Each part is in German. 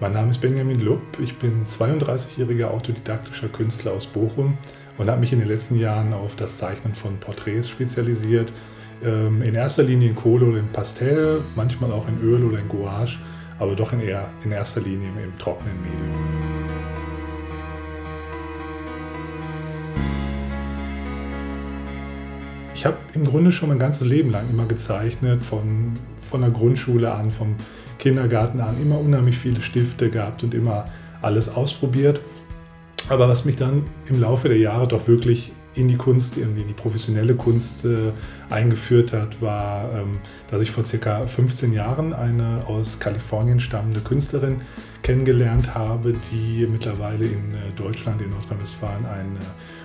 Mein Name ist Benjamin Lupp, ich bin 32-jähriger autodidaktischer Künstler aus Bochum und habe mich in den letzten Jahren auf das Zeichnen von Porträts spezialisiert. Ähm, in erster Linie in Kohle oder in Pastell, manchmal auch in Öl oder in Gouache, aber doch in, eher, in erster Linie im, im trockenen Medium. Ich habe im Grunde schon mein ganzes Leben lang immer gezeichnet, von, von der Grundschule an, vom Kindergarten an immer unheimlich viele Stifte gehabt und immer alles ausprobiert. Aber was mich dann im Laufe der Jahre doch wirklich in die Kunst, in die professionelle Kunst äh, eingeführt hat, war, ähm, dass ich vor circa 15 Jahren eine aus Kalifornien stammende Künstlerin kennengelernt habe, die mittlerweile in äh, Deutschland, in Nordrhein-Westfalen eine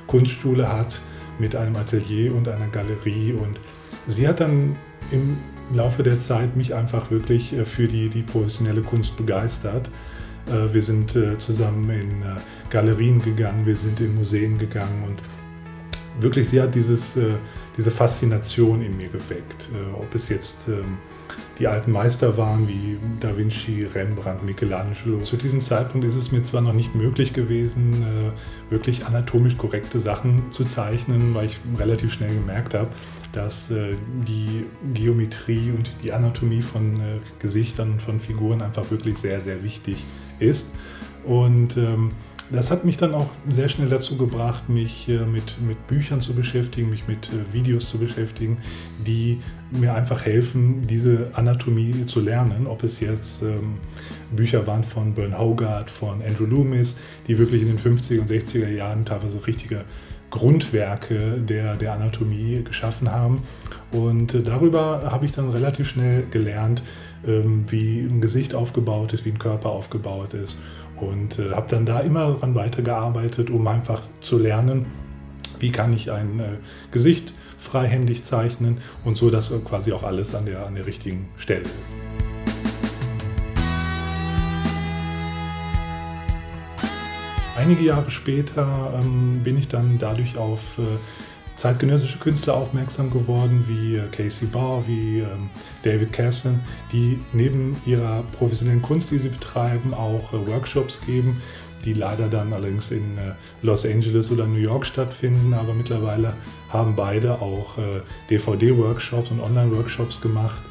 Kunstschule hat mit einem Atelier und einer Galerie. Und sie hat dann im Laufe der Zeit mich einfach wirklich äh, für die, die professionelle Kunst begeistert. Äh, wir sind äh, zusammen in Galerien gegangen, wir sind in Museen gegangen und wirklich, sie hat dieses, diese Faszination in mir geweckt. Ob es jetzt ähm, die alten Meister waren wie Da Vinci, Rembrandt, Michelangelo. Zu diesem Zeitpunkt ist es mir zwar noch nicht möglich gewesen, wirklich anatomisch korrekte Sachen zu zeichnen, weil ich relativ schnell gemerkt habe, dass äh, die Geometrie und die Anatomie von äh, Gesichtern und von Figuren einfach wirklich sehr, sehr wichtig ist. Und ähm, das hat mich dann auch sehr schnell dazu gebracht, mich äh, mit, mit Büchern zu beschäftigen, mich mit äh, Videos zu beschäftigen, die mir einfach helfen, diese Anatomie zu lernen. Ob es jetzt ähm, Bücher waren von Bern Hogarth, von Andrew Loomis, die wirklich in den 50er und 60er Jahren teilweise richtige Grundwerke der, der Anatomie geschaffen haben. Und äh, darüber habe ich dann relativ schnell gelernt, ähm, wie ein Gesicht aufgebaut ist, wie ein Körper aufgebaut ist. Und äh, habe dann da immer daran weitergearbeitet, um einfach zu lernen, wie kann ich ein äh, Gesicht freihändig zeichnen und so, dass quasi auch alles an der, an der richtigen Stelle ist. Einige Jahre später ähm, bin ich dann dadurch auf äh, zeitgenössische Künstler aufmerksam geworden, wie äh, Casey Barr, wie ähm, David Casson, die neben ihrer professionellen Kunst, die sie betreiben, auch äh, Workshops geben, die leider dann allerdings in äh, Los Angeles oder New York stattfinden. Aber mittlerweile haben beide auch äh, DVD-Workshops und Online-Workshops gemacht,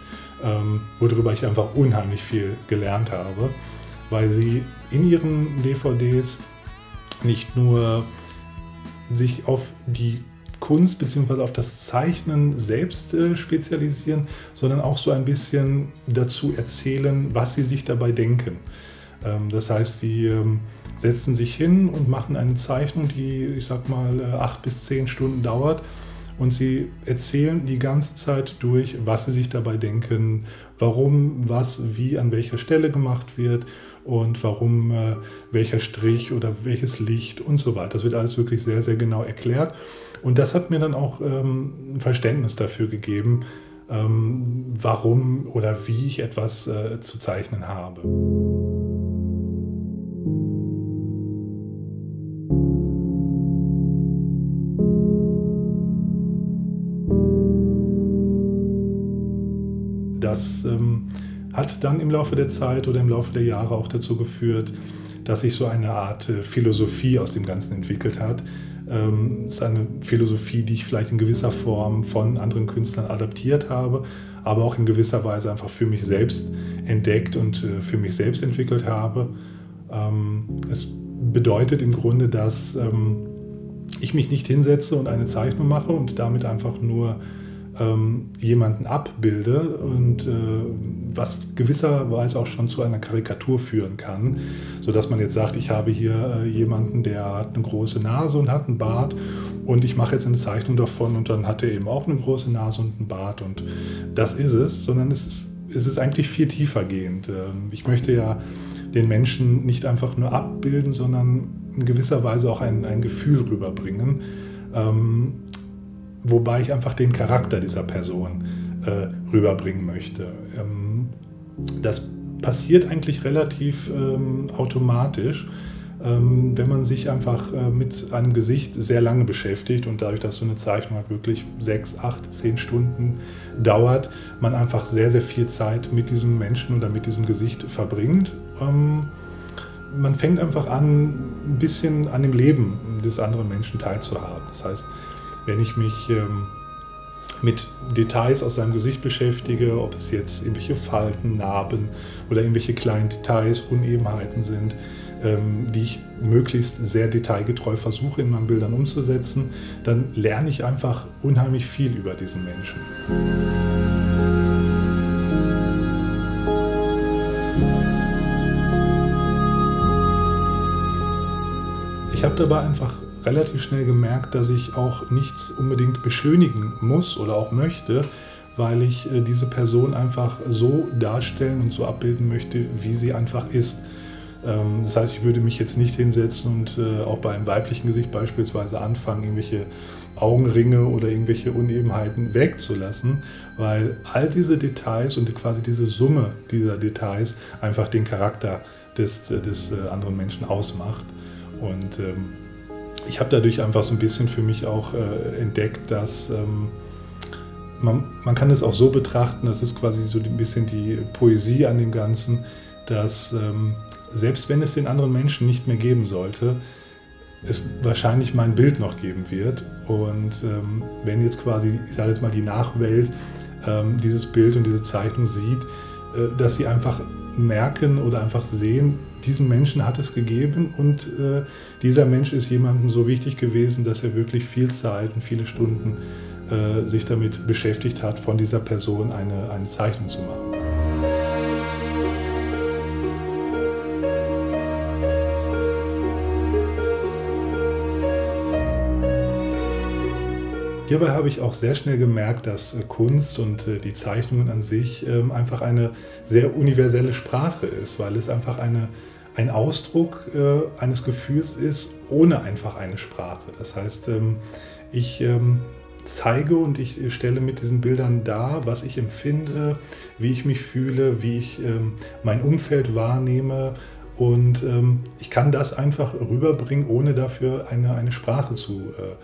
ähm, worüber ich einfach unheimlich viel gelernt habe, weil sie in ihren DVDs nicht nur sich auf die Kunst bzw. auf das Zeichnen selbst äh, spezialisieren, sondern auch so ein bisschen dazu erzählen, was sie sich dabei denken. Ähm, das heißt, sie ähm, setzen sich hin und machen eine Zeichnung, die, ich sag mal, äh, acht bis zehn Stunden dauert. Und sie erzählen die ganze Zeit durch, was sie sich dabei denken, warum, was, wie, an welcher Stelle gemacht wird und warum äh, welcher Strich oder welches Licht und so weiter. Das wird alles wirklich sehr, sehr genau erklärt. Und das hat mir dann auch ähm, ein Verständnis dafür gegeben, ähm, warum oder wie ich etwas äh, zu zeichnen habe. Das ähm, hat dann im Laufe der Zeit oder im Laufe der Jahre auch dazu geführt, dass sich so eine Art äh, Philosophie aus dem Ganzen entwickelt hat. Ähm, es ist eine Philosophie, die ich vielleicht in gewisser Form von anderen Künstlern adaptiert habe, aber auch in gewisser Weise einfach für mich selbst entdeckt und äh, für mich selbst entwickelt habe. Ähm, es bedeutet im Grunde, dass ähm, ich mich nicht hinsetze und eine Zeichnung mache und damit einfach nur ähm, jemanden abbilde und äh, was gewisserweise auch schon zu einer Karikatur führen kann, sodass man jetzt sagt, ich habe hier äh, jemanden, der hat eine große Nase und hat einen Bart und ich mache jetzt eine Zeichnung davon und dann hat er eben auch eine große Nase und einen Bart und das ist es, sondern es ist, es ist eigentlich viel tiefer gehend. Ähm, ich möchte ja den Menschen nicht einfach nur abbilden, sondern in gewisser Weise auch ein, ein Gefühl rüberbringen. Ähm, wobei ich einfach den Charakter dieser Person äh, rüberbringen möchte. Ähm, das passiert eigentlich relativ ähm, automatisch, ähm, wenn man sich einfach äh, mit einem Gesicht sehr lange beschäftigt und dadurch, dass so eine Zeichnung halt wirklich sechs, acht, zehn Stunden dauert, man einfach sehr, sehr viel Zeit mit diesem Menschen oder mit diesem Gesicht verbringt. Ähm, man fängt einfach an, ein bisschen an dem Leben des anderen Menschen teilzuhaben. Das heißt, wenn ich mich ähm, mit Details aus seinem Gesicht beschäftige, ob es jetzt irgendwelche Falten, Narben oder irgendwelche kleinen Details, Unebenheiten sind, ähm, die ich möglichst sehr detailgetreu versuche in meinen Bildern umzusetzen, dann lerne ich einfach unheimlich viel über diesen Menschen. Ich habe dabei einfach relativ schnell gemerkt, dass ich auch nichts unbedingt beschönigen muss oder auch möchte, weil ich äh, diese Person einfach so darstellen und so abbilden möchte, wie sie einfach ist. Ähm, das heißt, ich würde mich jetzt nicht hinsetzen und äh, auch bei einem weiblichen Gesicht beispielsweise anfangen, irgendwelche Augenringe oder irgendwelche Unebenheiten wegzulassen, weil all diese Details und quasi diese Summe dieser Details einfach den Charakter des, des äh, anderen Menschen ausmacht. Und ähm, ich habe dadurch einfach so ein bisschen für mich auch äh, entdeckt, dass ähm, man, man kann es auch so betrachten, das ist quasi so ein bisschen die Poesie an dem Ganzen, dass ähm, selbst wenn es den anderen Menschen nicht mehr geben sollte, es wahrscheinlich mein Bild noch geben wird. Und ähm, wenn jetzt quasi, ich sage jetzt mal, die Nachwelt ähm, dieses Bild und diese Zeichnung sieht, äh, dass sie einfach merken oder einfach sehen, diesen Menschen hat es gegeben und äh, dieser Mensch ist jemandem so wichtig gewesen, dass er wirklich viel Zeit und viele Stunden äh, sich damit beschäftigt hat, von dieser Person eine, eine Zeichnung zu machen. Hierbei habe ich auch sehr schnell gemerkt, dass äh, Kunst und äh, die Zeichnungen an sich ähm, einfach eine sehr universelle Sprache ist, weil es einfach eine, ein Ausdruck äh, eines Gefühls ist, ohne einfach eine Sprache. Das heißt, ähm, ich ähm, zeige und ich stelle mit diesen Bildern dar, was ich empfinde, wie ich mich fühle, wie ich mein Umfeld wahrnehme. Und ich kann das einfach rüberbringen, ohne dafür eine, eine Sprache zu äh,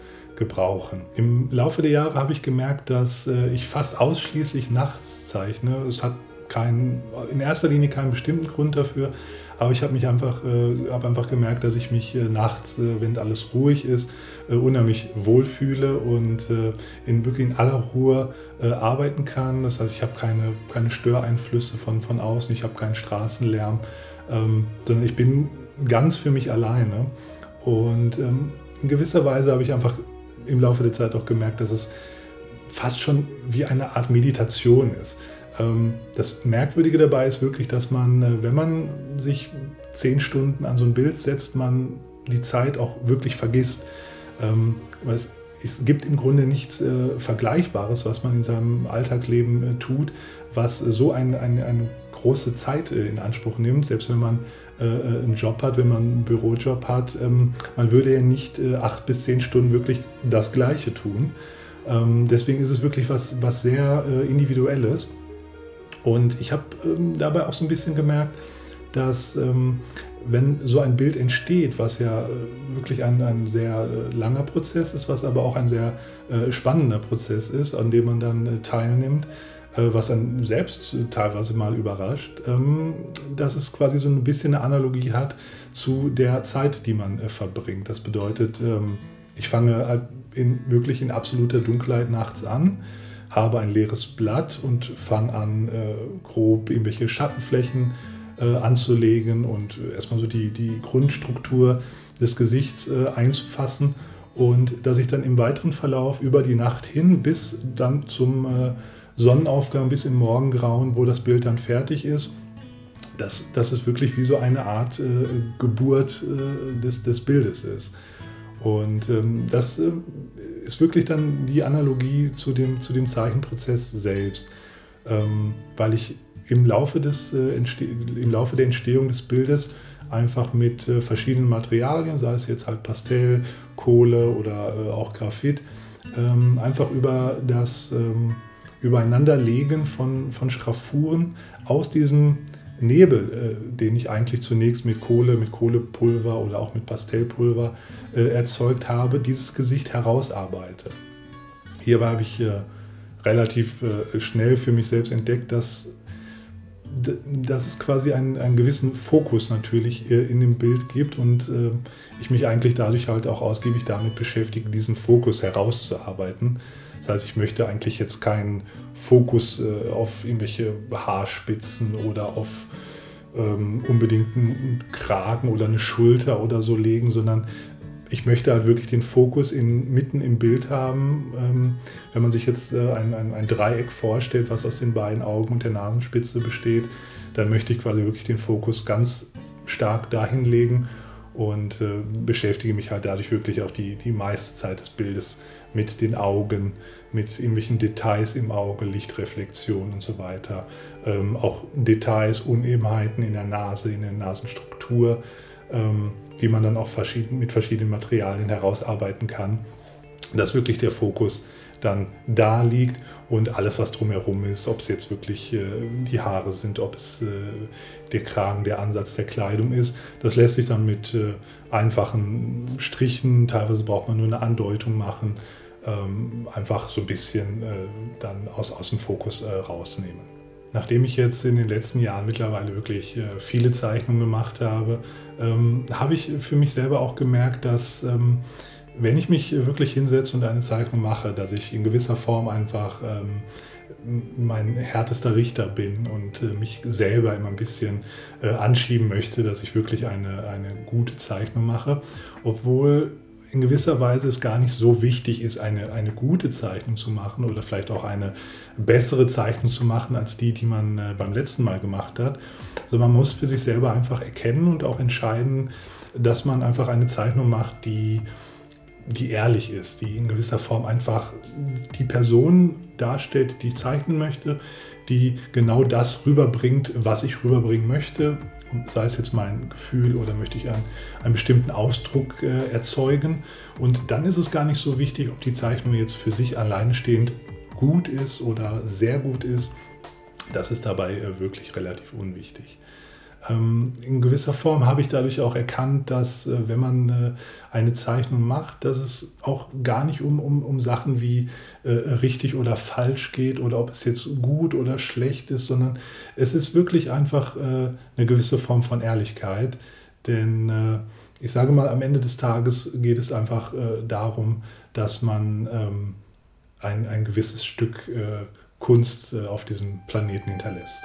gebrauchen. Im Laufe der Jahre habe ich gemerkt, dass äh, ich fast ausschließlich nachts zeichne. Es hat keinen, in erster Linie keinen bestimmten Grund dafür, aber ich habe mich einfach, äh, habe einfach gemerkt, dass ich mich äh, nachts, äh, wenn alles ruhig ist, äh, unheimlich wohlfühle und äh, in wirklich in aller Ruhe arbeiten kann. Das heißt, ich habe keine, keine Störeinflüsse von, von außen, ich habe keinen Straßenlärm, ähm, sondern ich bin ganz für mich alleine. Und ähm, in gewisser Weise habe ich einfach im Laufe der Zeit auch gemerkt, dass es fast schon wie eine Art Meditation ist. Ähm, das Merkwürdige dabei ist wirklich, dass man, äh, wenn man sich zehn Stunden an so ein Bild setzt, man die Zeit auch wirklich vergisst. Ähm, weil es, es gibt im Grunde nichts äh, Vergleichbares, was man in seinem Alltagsleben äh, tut, was so ein, ein, eine große Zeit in Anspruch nimmt, selbst wenn man einen Job hat, wenn man einen Bürojob hat, ähm, man würde ja nicht äh, acht bis zehn Stunden wirklich das Gleiche tun. Ähm, deswegen ist es wirklich was, was sehr äh, Individuelles. Und ich habe ähm, dabei auch so ein bisschen gemerkt, dass wenn so ein Bild entsteht, was ja wirklich ein, ein sehr langer Prozess ist, was aber auch ein sehr spannender Prozess ist, an dem man dann teilnimmt, äh, was einen selbst teilweise mal überrascht, ähm, dass es quasi so ein bisschen eine Analogie hat zu der Zeit, die man äh, verbringt. Das bedeutet, ähm, ich fange halt in, wirklich in absoluter Dunkelheit nachts an, habe ein leeres Blatt und fange an, äh, grob irgendwelche Schattenflächen anzulegen und erstmal so die, die Grundstruktur des Gesichts einzufassen und dass ich dann im weiteren Verlauf über die Nacht hin bis dann zum Sonnenaufgang bis im Morgengrauen, wo das Bild dann fertig ist. Dass, dass es wirklich wie so eine Art äh, Geburt äh, des, des Bildes ist. Und ähm, das äh, ist wirklich dann die Analogie zu dem, zu dem Zeichenprozess selbst, ähm, weil ich im Laufe, des, äh, im Laufe der Entstehung des Bildes einfach mit äh, verschiedenen Materialien, sei es jetzt halt Pastell, Kohle oder äh, auch Graphit, ähm, einfach über das ähm, Übereinanderlegen von, von Schraffuren aus diesem Nebel, äh, den ich eigentlich zunächst mit Kohle, mit Kohlepulver oder auch mit Pastellpulver äh, erzeugt habe, dieses Gesicht herausarbeite. Hierbei habe ich äh, relativ äh, schnell für mich selbst entdeckt, dass dass es quasi einen, einen gewissen Fokus natürlich äh, in dem Bild gibt und äh, ich mich eigentlich dadurch halt auch ausgiebig damit beschäftige, diesen Fokus herauszuarbeiten. Das heißt, ich möchte eigentlich jetzt keinen Fokus äh, auf irgendwelche Haarspitzen oder auf ähm, unbedingt einen Kragen oder eine Schulter oder so legen, sondern ich möchte halt wirklich den Fokus in, mitten im Bild haben. Ähm, wenn man sich jetzt äh, ein, ein, ein, Dreieck vorstellt, was aus den beiden Augen und der Nasenspitze besteht, dann möchte ich quasi wirklich den Fokus ganz stark dahin legen und äh, beschäftige mich halt dadurch wirklich auch die, die meiste Zeit des Bildes mit den Augen, mit irgendwelchen Details im Auge, Lichtreflexion und so weiter. Ähm, auch Details, Unebenheiten in der Nase, in der Nasenstruktur. Ähm, die man dann auch verschieden, mit verschiedenen Materialien herausarbeiten kann, dass wirklich der Fokus dann da liegt und alles, was drumherum ist, ob es jetzt wirklich äh, die Haare sind, ob es äh, der Kragen, der Ansatz der Kleidung ist, das lässt sich dann mit äh, einfachen Strichen, teilweise braucht man nur eine Andeutung machen, ähm, einfach so ein bisschen äh, dann aus, aus dem Fokus äh, rausnehmen. Nachdem ich jetzt in den letzten Jahren mittlerweile wirklich äh, viele Zeichnungen gemacht habe, ähm, habe ich für mich selber auch gemerkt, dass ähm, wenn ich mich wirklich hinsetze und eine Zeichnung mache, dass ich in gewisser Form einfach ähm, mein härtester Richter bin und äh, mich selber immer ein bisschen äh, anschieben möchte, dass ich wirklich eine, eine gute Zeichnung mache, obwohl in gewisser Weise es gar nicht so wichtig ist, eine, eine gute Zeichnung zu machen oder vielleicht auch eine bessere Zeichnung zu machen als die, die man äh, beim letzten Mal gemacht hat. Also man muss für sich selber einfach erkennen und auch entscheiden, dass man einfach eine Zeichnung macht, die, die ehrlich ist, die in gewisser Form einfach die Person darstellt, die ich zeichnen möchte, die genau das rüberbringt, was ich rüberbringen möchte sei es jetzt mein Gefühl oder möchte ich einen, einen bestimmten Ausdruck äh, erzeugen. Und dann ist es gar nicht so wichtig, ob die Zeichnung jetzt für sich alleine stehend gut ist oder sehr gut ist. Das ist dabei äh, wirklich relativ unwichtig. Ähm, in gewisser Form habe ich dadurch auch erkannt, dass äh, wenn man äh, eine Zeichnung macht, dass es auch gar nicht um, um, um Sachen wie äh, richtig oder falsch geht oder ob es jetzt gut oder schlecht ist, sondern es ist wirklich einfach eine gewisse Form von Ehrlichkeit. Denn ich sage mal, am Ende des Tages geht es einfach darum, dass man ähm, ein, ein gewisses Stück Kunst auf diesem Planeten hinterlässt.